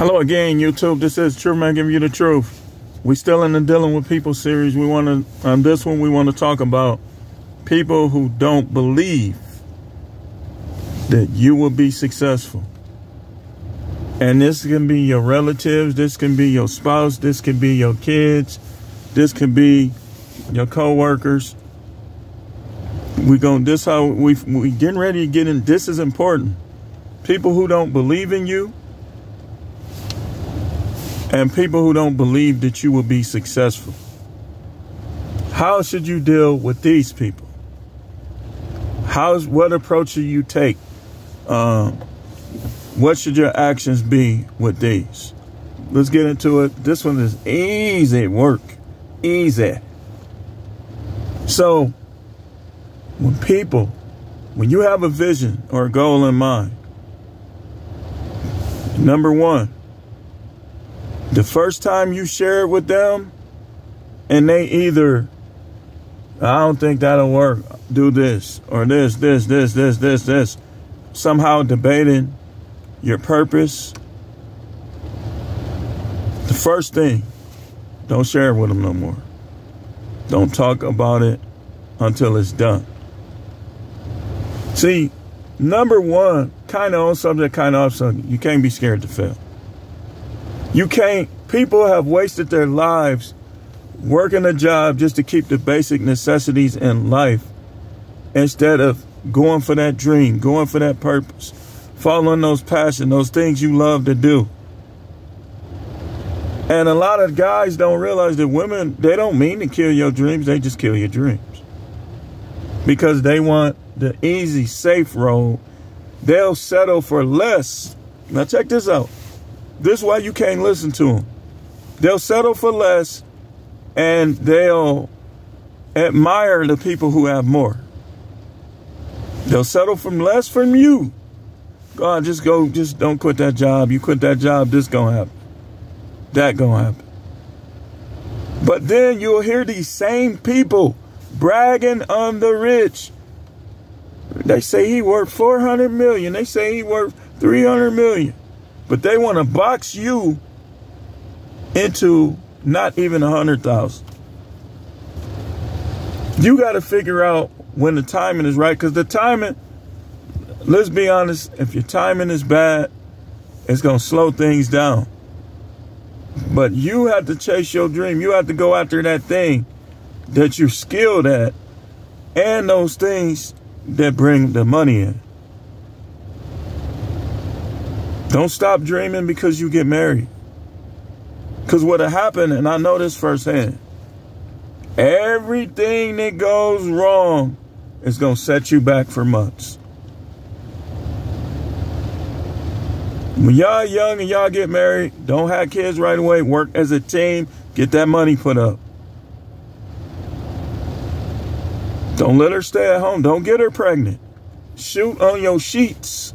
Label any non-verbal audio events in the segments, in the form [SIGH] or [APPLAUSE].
Hello again, YouTube. This is True Man giving you the truth. We still in the dealing with people series. We want to on this one we want to talk about people who don't believe that you will be successful. And this can be your relatives, this can be your spouse, this can be your kids, this can be your co-workers. We going this how we we getting ready to get in. This is important. People who don't believe in you and people who don't believe that you will be successful. How should you deal with these people? How's what approach should you take? Um, what should your actions be with these? Let's get into it. This one is easy work, easy. So, when people, when you have a vision or a goal in mind, number one, the first time you share it with them and they either I don't think that'll work. Do this or this, this, this, this, this, this. Somehow debating your purpose. The first thing, don't share it with them no more. Don't talk about it until it's done. See, number one, kind of on subject, kind of off subject. You can't be scared to fail. You can't, people have wasted their lives working a job just to keep the basic necessities in life instead of going for that dream, going for that purpose, following those passion, those things you love to do. And a lot of guys don't realize that women, they don't mean to kill your dreams, they just kill your dreams. Because they want the easy, safe road. They'll settle for less. Now check this out. This is why you can't listen to them. They'll settle for less and they'll admire the people who have more. They'll settle from less from you. God, just go, just don't quit that job. You quit that job, this gonna happen. That gonna happen. But then you'll hear these same people bragging on the rich. They say he worth 400 million. They say he worth 300 million. But they want to box you into not even a hundred thousand. You got to figure out when the timing is right because the timing, let's be honest, if your timing is bad, it's going to slow things down. But you have to chase your dream. You have to go after that thing that you're skilled at and those things that bring the money in. Don't stop dreaming because you get married. Because what'll happen, and I know this firsthand, everything that goes wrong is going to set you back for months. When y'all young and y'all get married, don't have kids right away. Work as a team. Get that money put up. Don't let her stay at home. Don't get her pregnant. Shoot on your sheets.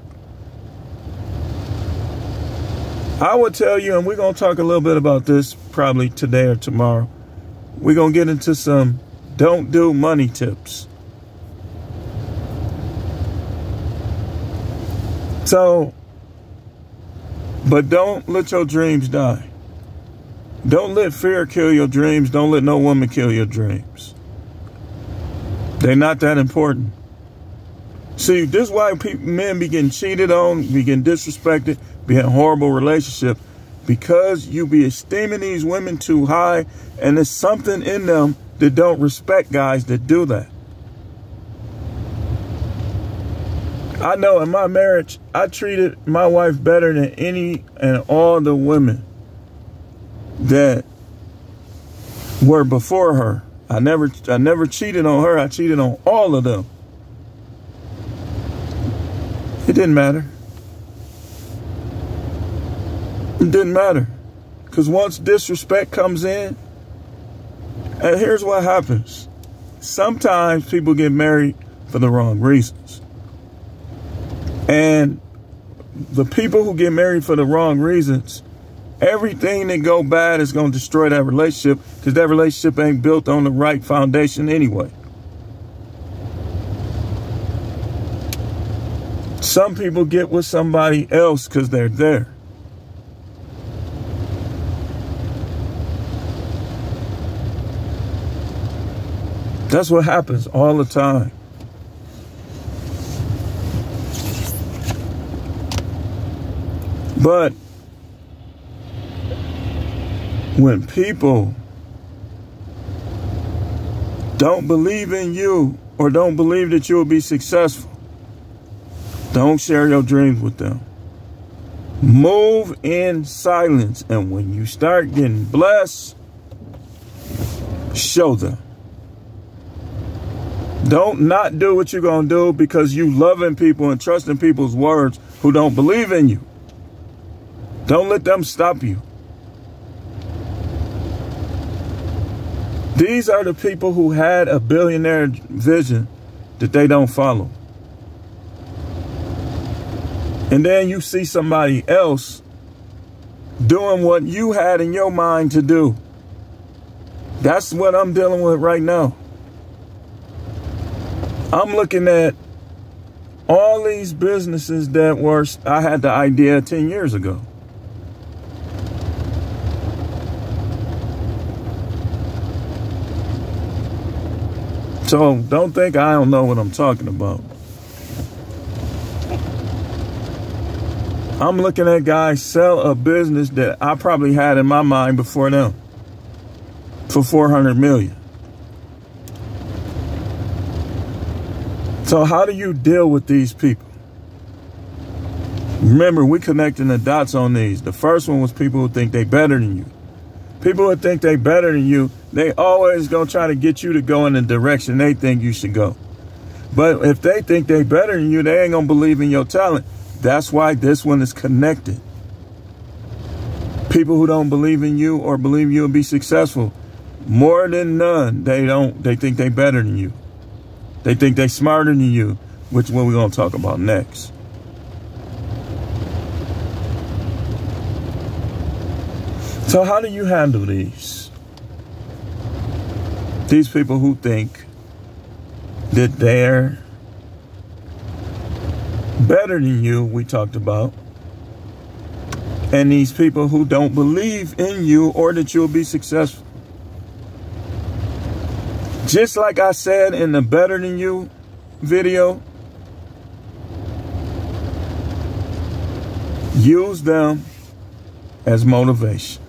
I would tell you, and we're going to talk a little bit about this probably today or tomorrow. We're going to get into some don't do money tips. So, but don't let your dreams die. Don't let fear kill your dreams. Don't let no woman kill your dreams. They're not that important. See, this is why people, men be getting cheated on, be getting disrespected, be in a horrible relationship because you be esteeming these women too high and there's something in them that don't respect guys that do that. I know in my marriage, I treated my wife better than any and all the women that were before her. I never I never cheated on her. I cheated on all of them. It didn't matter. It didn't matter. Because once disrespect comes in, and here's what happens. Sometimes people get married for the wrong reasons. And the people who get married for the wrong reasons, everything that go bad is going to destroy that relationship because that relationship ain't built on the right foundation anyway. Some people get with somebody else because they're there. That's what happens all the time. But when people don't believe in you or don't believe that you'll be successful, don't share your dreams with them. Move in silence. And when you start getting blessed, show them. Don't not do what you're going to do because you loving people and trusting people's words who don't believe in you. Don't let them stop you. These are the people who had a billionaire vision that they don't follow. And then you see somebody else doing what you had in your mind to do. That's what I'm dealing with right now. I'm looking at all these businesses that were, I had the idea 10 years ago. So don't think I don't know what I'm talking about. I'm looking at guys sell a business that I probably had in my mind before them for 400 million. So how do you deal with these people? Remember, we connecting the dots on these. The first one was people who think they better than you. People who think they better than you, they always gonna try to get you to go in the direction they think you should go. But if they think they better than you, they ain't gonna believe in your talent. That's why this one is connected. People who don't believe in you or believe you'll be successful, more than none, they don't, they think they better than you. They think they're smarter than you, which is what we're going to talk about next. So how do you handle these? These people who think that they're better than you, we talked about. And these people who don't believe in you or that you'll be successful. Just like I said in the Better Than You video, use them as motivation.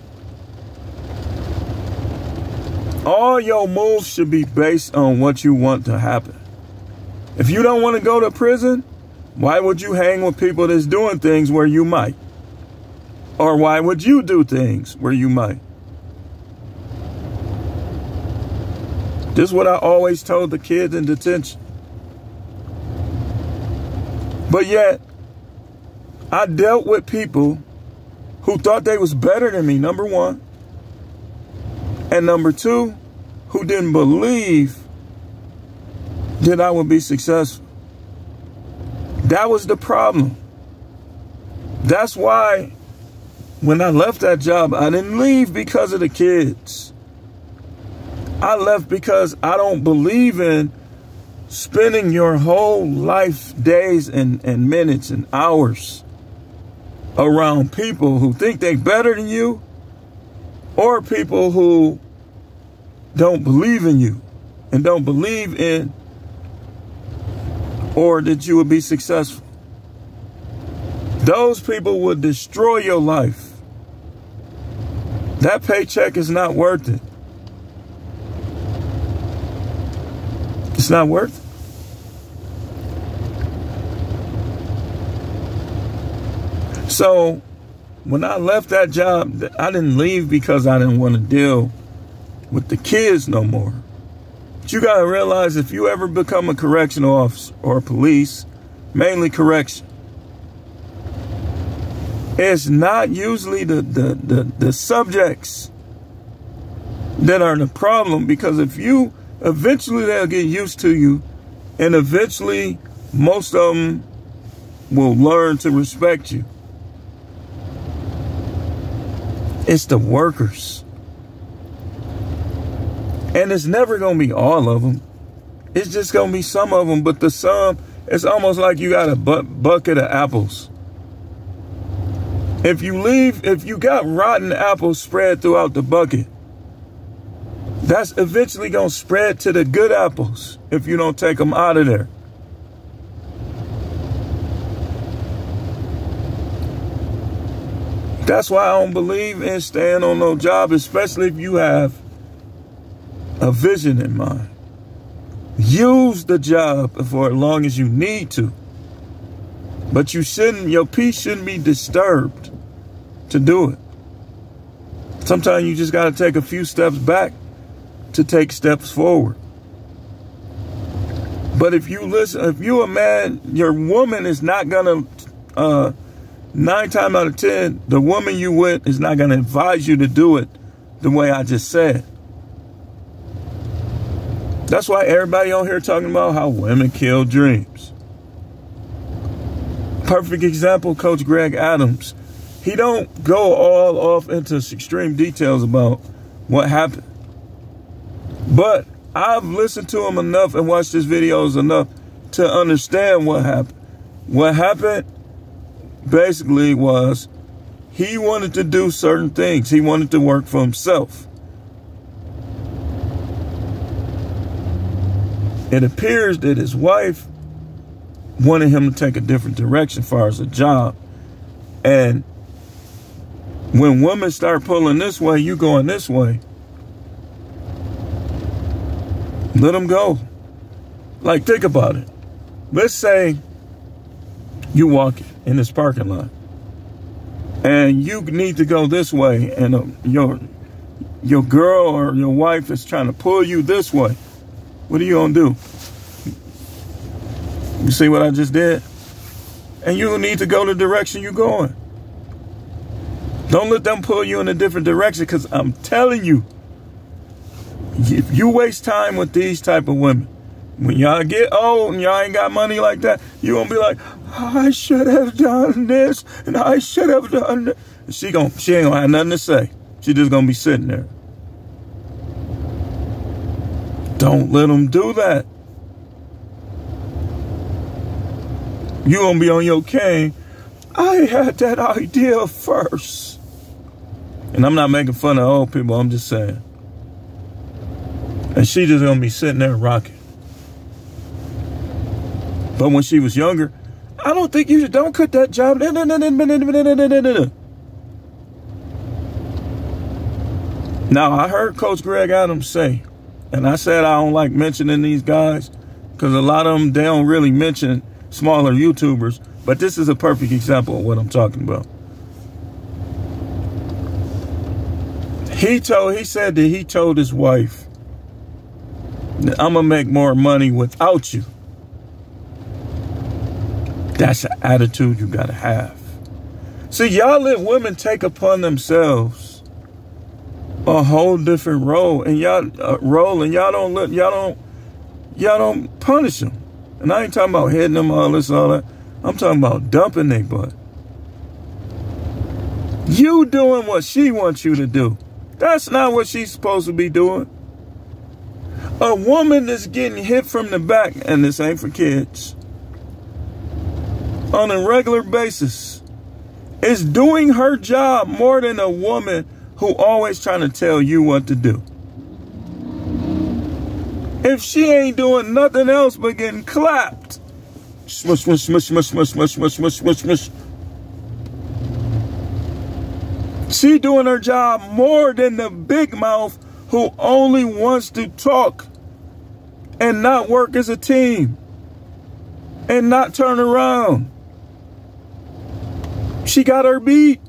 All your moves should be based on what you want to happen. If you don't want to go to prison, why would you hang with people that's doing things where you might? Or why would you do things where you might? This is what I always told the kids in detention. But yet, I dealt with people who thought they was better than me, number one. And number two, who didn't believe that I would be successful. That was the problem. That's why when I left that job, I didn't leave because of the kids. I left because I don't believe in spending your whole life, days and, and minutes and hours around people who think they're better than you or people who don't believe in you and don't believe in or that you will be successful. Those people will destroy your life. That paycheck is not worth it. It's not worth it. So when I left that job, I didn't leave because I didn't want to deal with the kids no more. But you got to realize if you ever become a correctional officer or police, mainly correction, it's not usually the, the, the, the subjects that are the problem because if you eventually they'll get used to you and eventually most of them will learn to respect you. It's the workers. And it's never going to be all of them. It's just going to be some of them. But the sum, it's almost like you got a bu bucket of apples. If you leave, if you got rotten apples spread throughout the bucket, That's eventually going to spread to the good apples if you don't take them out of there. That's why I don't believe in staying on no job, especially if you have a vision in mind. Use the job for as long as you need to. But you shouldn't, your peace shouldn't be disturbed to do it. Sometimes you just got to take a few steps back to take steps forward. But if you listen, if you a man, your woman is not gonna, uh, nine times out of ten, the woman you with is not gonna advise you to do it the way I just said. That's why everybody on here talking about how women kill dreams. Perfect example, Coach Greg Adams. He don't go all off into extreme details about what happened. But I've listened to him enough and watched his videos enough to understand what happened. What happened basically was he wanted to do certain things. He wanted to work for himself. It appears that his wife wanted him to take a different direction as far as a job. And when women start pulling this way, you going this way. Let them go. Like, think about it. Let's say you walk in this parking lot and you need to go this way and uh, your your girl or your wife is trying to pull you this way. What are you going to do? You see what I just did? And you need to go the direction you're going. Don't let them pull you in a different direction because I'm telling you, if you waste time with these type of women, when y'all get old and y'all ain't got money like that, you gonna be like, I should have done this and I should have done that. She gon' she ain't gonna have nothing to say. She just gonna be sitting there. Don't let them do that. You gonna be on your cane. I had that idea first. And I'm not making fun of old people, I'm just saying. And she just gonna be sitting there rocking. But when she was younger, I don't think you should, don't cut that job. Now, I heard Coach Greg Adams say, and I said I don't like mentioning these guys because a lot of them, they don't really mention smaller YouTubers, but this is a perfect example of what I'm talking about. He told, he said that he told his wife, I'm gonna make more money without you. That's the attitude you gotta have. See, y'all let women take upon themselves a whole different role, and y'all uh, role, and y'all don't let y'all don't y'all don't punish them. And I ain't talking about hitting them all this all that. I'm talking about dumping their butt. You doing what she wants you to do. That's not what she's supposed to be doing. A woman that's getting hit from the back, and this ain't for kids, on a regular basis is doing her job more than a woman who always trying to tell you what to do. If she ain't doing nothing else but getting clapped, smush, smush, smush, smush, smush, smush, smush, smush, smush, smush. She doing her job more than the big mouth who only wants to talk and not work as a team and not turn around. She got her beat.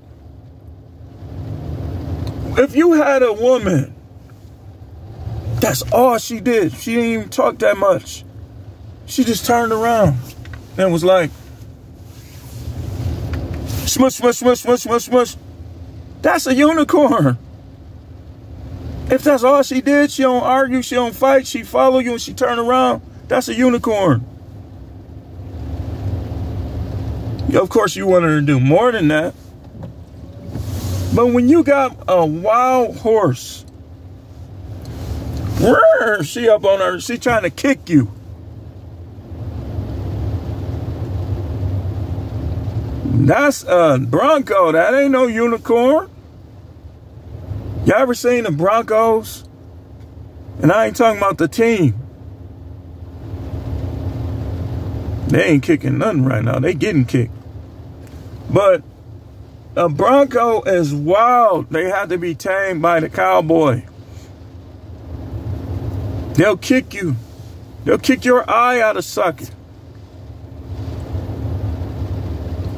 If you had a woman, that's all she did. She didn't even talk that much. She just turned around and was like, smush, smush, smush, smush, smush, smush. That's a unicorn. If that's all she did, she don't argue, she don't fight, she follow you and she turn around. That's a unicorn. Of course, you want her to do more than that. But when you got a wild horse, she up on her, she trying to kick you. That's a Bronco. That ain't no unicorn. You ever seen the Broncos And I ain't talking about the team. They ain't kicking nothing right now. They getting kicked. But a Bronco is wild. They have to be tamed by the cowboy. They'll kick you. They'll kick your eye out of socket.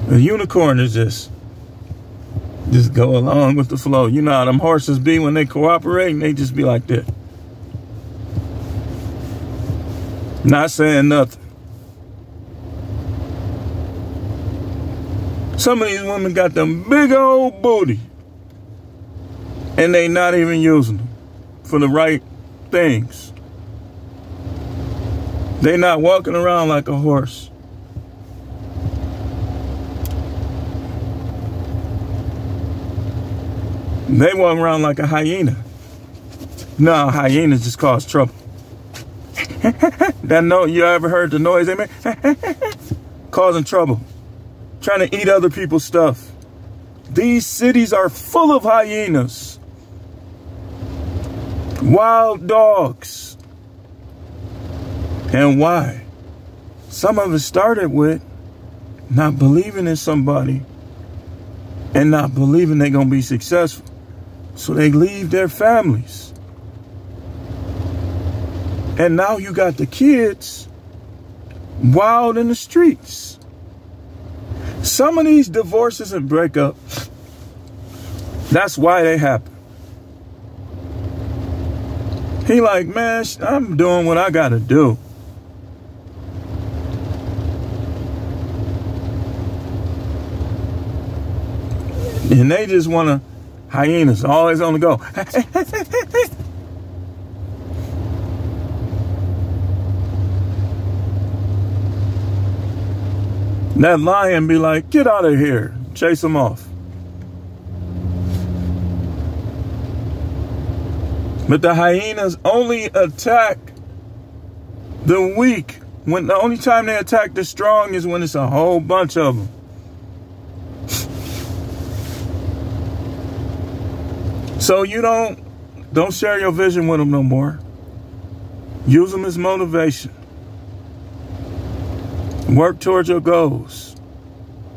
A unicorn is just just go along with the flow. You know how them horses be when they cooperate and they just be like that. Not saying nothing. Some of these women got them big old booty. And they not even using them for the right things. They not walking around like a horse. They walk around like a hyena. No, hyenas just cause trouble. [LAUGHS] that note, you ever heard the noise they [LAUGHS] make? Causing trouble. Trying to eat other people's stuff. These cities are full of hyenas. Wild dogs. And why? Some of it started with not believing in somebody and not believing they're going to be successful. So they leave their families. And now you got the kids wild in the streets. Some of these divorces and breakups, that's why they happen. He like, man, I'm doing what I got to do. And they just want to, hyenas, always on the go. that lion be like, get out of here. Chase him off. But the hyenas only attack the weak. When the only time they attack the strong is when it's a whole bunch of them. So you don't don't share your vision with them no more. Use them as motivation. Work towards your goals.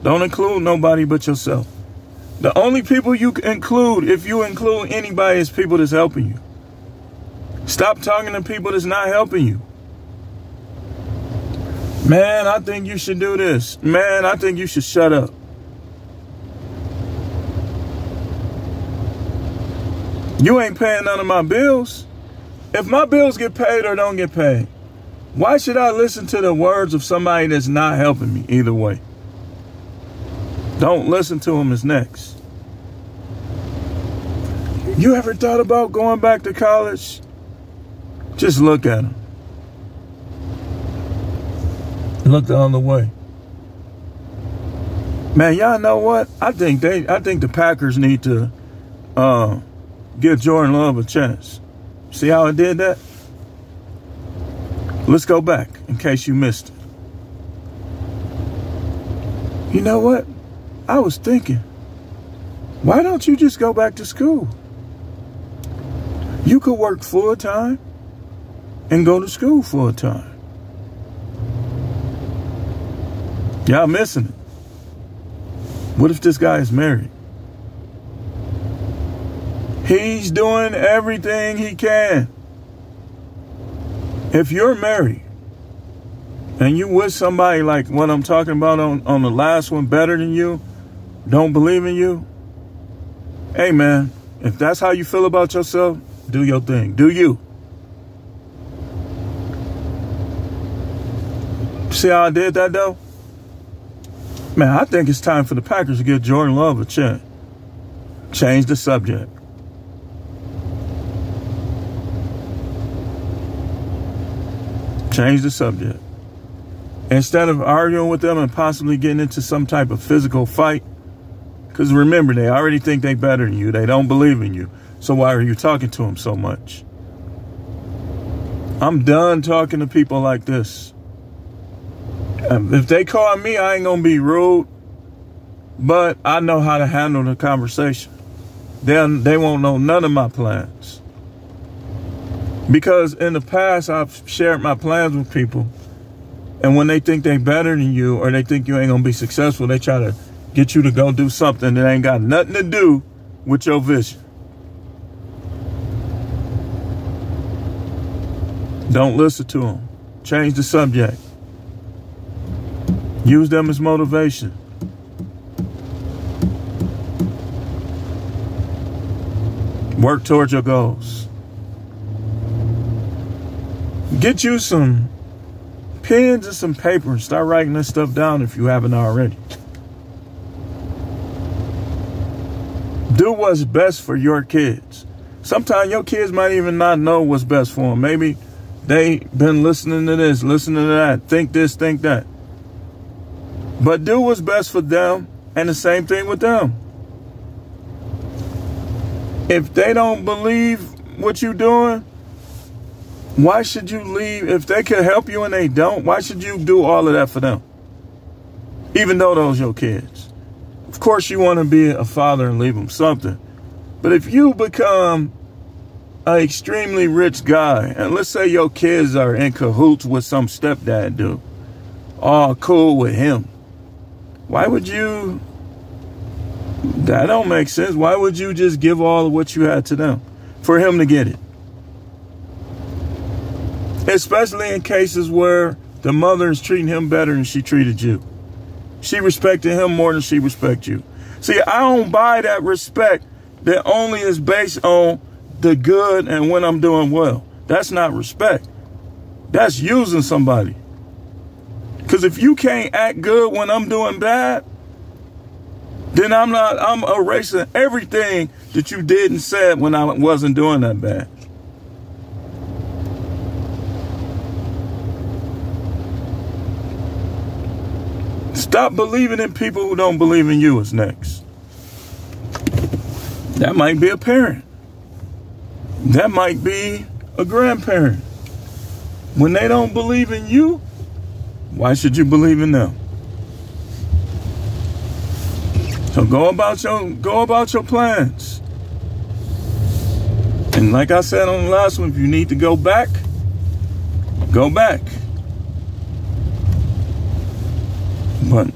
Don't include nobody but yourself. The only people you can include, if you include anybody, is people that's helping you. Stop talking to people that's not helping you. Man, I think you should do this. Man, I think you should shut up. You ain't paying none of my bills. If my bills get paid or don't get paid, why should I listen to the words of somebody that's not helping me either way? Don't listen to them as next. You ever thought about going back to college? Just look at them. Look the other way. Man, y'all know what? I think they I think the Packers need to uh give Jordan Love a chance. See how I did that? Let's go back in case you missed it. You know what? I was thinking, why don't you just go back to school? You could work full time and go to school full time. Y'all missing it. What if this guy is married? He's doing everything he can. If you're married and you with somebody like what I'm talking about on, on the last one better than you, don't believe in you, hey man, if that's how you feel about yourself, do your thing. Do you. See how I did that though? Man, I think it's time for the Packers to give Jordan Love a chance. Change the subject. Change the subject. Instead of arguing with them and possibly getting into some type of physical fight, because remember, they already think they better than you. They don't believe in you. So why are you talking to them so much? I'm done talking to people like this. Um, if they call me, I ain't going to be rude, but I know how to handle the conversation. Then they won't know none of my plans. Because in the past, I've shared my plans with people. And when they think they're better than you or they think you ain't going to be successful, they try to get you to go do something that ain't got nothing to do with your vision. Don't listen to them. Change the subject. Use them as motivation. Work towards your goals. Get you some pens and some paper and start writing this stuff down if you haven't already. Do what's best for your kids. Sometimes your kids might even not know what's best for them. Maybe they been listening to this, listening to that, think this, think that. But do what's best for them and the same thing with them. If they don't believe what you're doing, why should you leave? If they can help you and they don't, why should you do all of that for them? Even though those your kids. Of course, you want to be a father and leave them something. But if you become an extremely rich guy, and let's say your kids are in cahoots with some stepdad dude, all cool with him, why would you? That don't make sense. Why would you just give all of what you had to them for him to get it? Especially in cases where the mother is treating him better than she treated you. She respected him more than she respected you. See, I don't buy that respect that only is based on the good and when I'm doing well. That's not respect. That's using somebody. Because if you can't act good when I'm doing bad, then I'm not, I'm erasing everything that you did and said when I wasn't doing that bad. Stop believing in people who don't believe in you is next. That might be a parent. That might be a grandparent. When they don't believe in you, why should you believe in them? So go about your go about your plans. And like I said on the last one, if you need to go back, go back.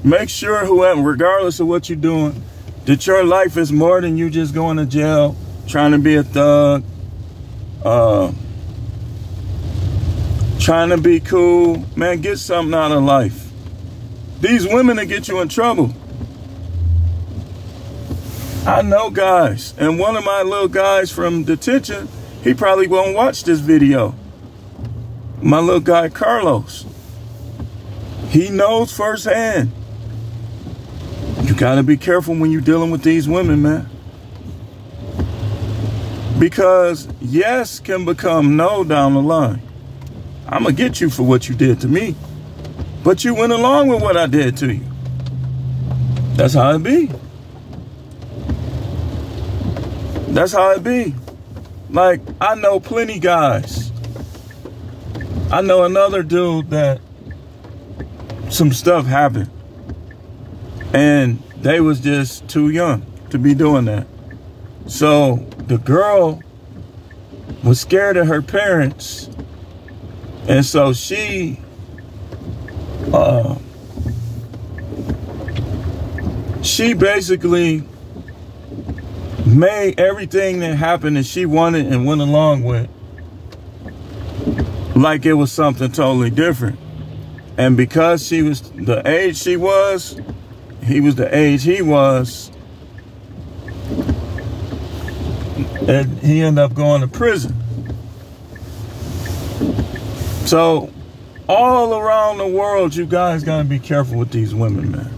Make sure whoever, regardless of what you're doing, that your life is more than you just going to jail, trying to be a thug, uh, trying to be cool. Man, get something out of life. These women that get you in trouble. I know guys, and one of my little guys from detention, he probably won't watch this video. My little guy, Carlos. He knows firsthand. You got to be careful when you're dealing with these women, man. Because yes can become no down the line. I'm going to get you for what you did to me. But you went along with what I did to you. That's how it be. That's how it be. Like, I know plenty guys. I know another dude that some stuff happened. And they was just too young to be doing that. So the girl was scared of her parents. And so she uh, she basically made everything that happened that she wanted and went along with like it was something totally different. And because she was the age she was, he was the age he was, and he ended up going to prison. So, all around the world, you guys gotta be careful with these women, man.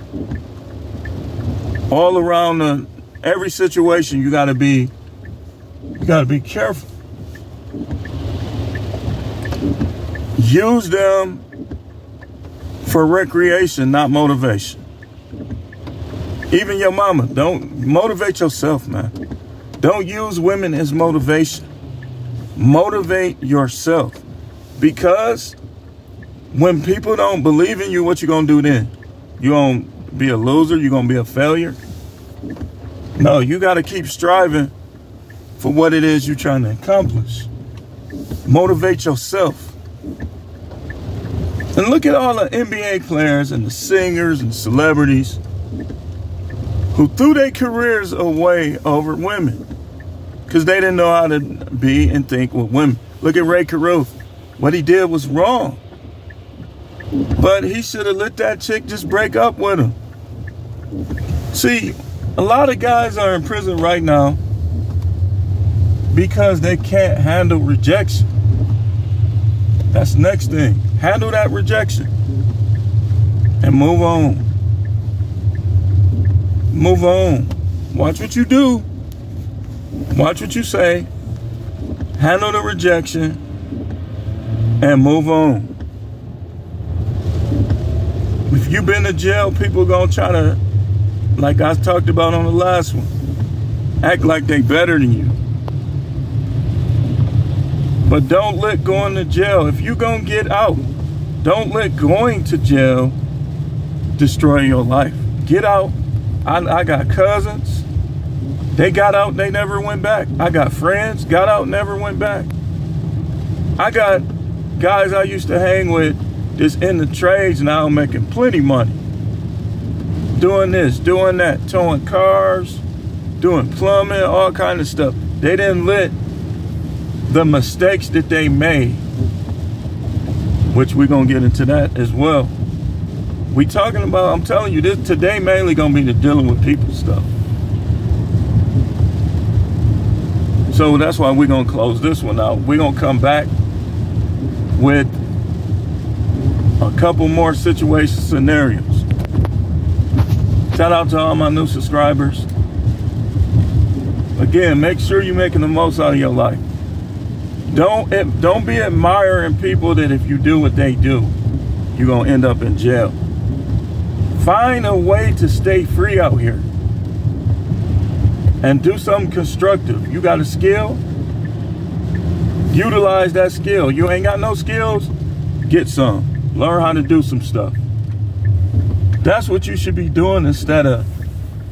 All around the every situation, you gotta be you gotta be careful. Use them for recreation, not motivation. Even your mama, don't motivate yourself, man. Don't use women as motivation. Motivate yourself. Because when people don't believe in you, what you gonna do then? You gonna be a loser? You gonna be a failure? No, you gotta keep striving for what it is you're trying to accomplish. Motivate yourself. And look at all the NBA players and the singers and celebrities who threw their careers away over women because they didn't know how to be and think with women. Look at Rae Carruth. What he did was wrong. But he should have let that chick just break up with him. See, a lot of guys are in prison right now because they can't handle rejection. That's the next thing. Handle that rejection and move on. Move on. Watch what you do. Watch what you say. Handle the rejection and move on. If you've been to jail, people gonna try to, like I talked about on the last one, act like they better than you. But don't let going to jail. If you gonna get out, don't let going to jail destroy your life. Get out. I, I got cousins. They got out, they never went back. I got friends, got out, never went back. I got guys I used to hang with just in the trades now I'm making plenty money. Doing this, doing that, towing cars, doing plumbing, all kind of stuff. They didn't let the mistakes that they made, which we're gonna get into that as well. We talking about, I'm telling you, this today mainly gonna be the dealing with people stuff. So that's why we're gonna close this one out. We're gonna come back with a couple more situation scenarios. Shout out to all my new subscribers. Again, make sure you're making the most out of your life. Don't don't be admiring people that if you do what they do, you're gonna end up in jail. Find a way to stay free out here. And do something constructive. You got a skill, utilize that skill. You ain't got no skills, get some. Learn how to do some stuff. That's what you should be doing instead of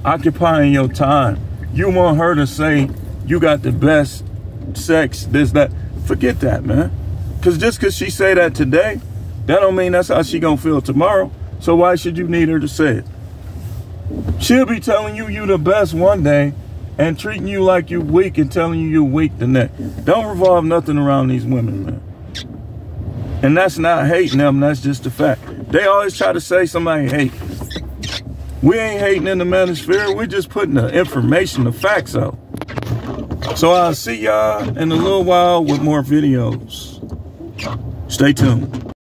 occupying your time. You want her to say you got the best sex, this, that. Forget that, man. Cause just cause she say that today, that don't mean that's how she gonna feel tomorrow. So why should you need her to say it? She'll be telling you you the best one day and treating you like you weak and telling you you weak the next. Don't revolve nothing around these women, man. And that's not hating them, that's just the fact. They always try to say somebody hate. We ain't hating in the manosphere, we're just putting the information, the facts out. So I'll see y'all in a little while with more videos. Stay tuned.